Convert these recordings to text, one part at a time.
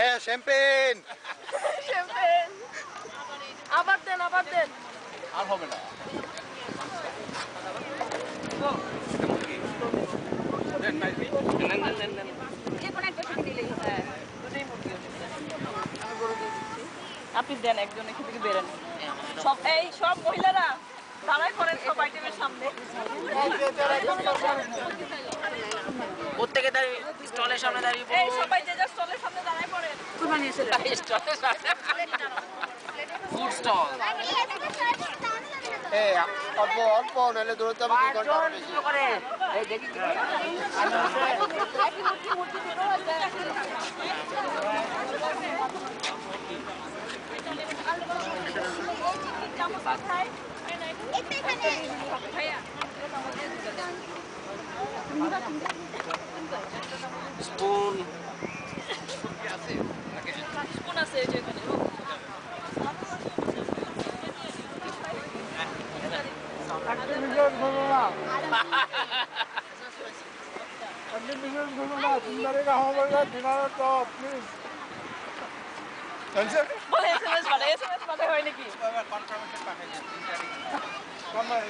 এ champagne. Champagne. আবার দেন আবার দেন। আর হবে না। আপনি দেন একজন এখান থেকে বেরেন। সব এই সব মহিলারা দাঁড়াই করেন সব আইটেমের সামনে। প্রত্যেকে দাঁড়িয়ে স্টলের সামনে দাঁড়িয়ে এই সবাই যে যার স্টলের সামনে দাঁড়াই পড়েন। ফুড স্টল এ অল্প অল্প নাহলে দূরত্ব আমি দুই ঘণ্টা বেশি করে। এই দেখি স্পুন। স্পুন আছে এই যে এখানে বলে এসএমএস পাঠায় এসএমএস পাঠায় হয় নাকি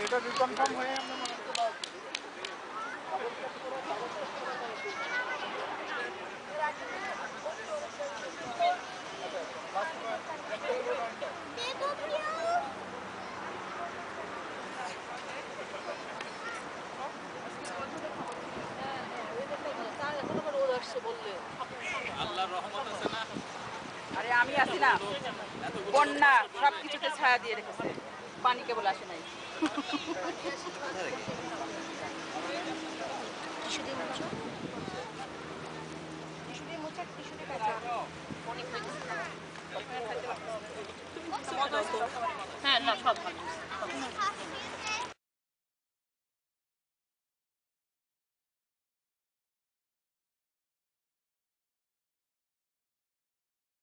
এটা কনফার্ম হয়ে আমরা আরে আমি আছি না। বন্যা সব কিছুতে ছায়া দিয়ে রেখেছে। পানি কেবল আসে নাই। হ্যাঁ না সব ভালো।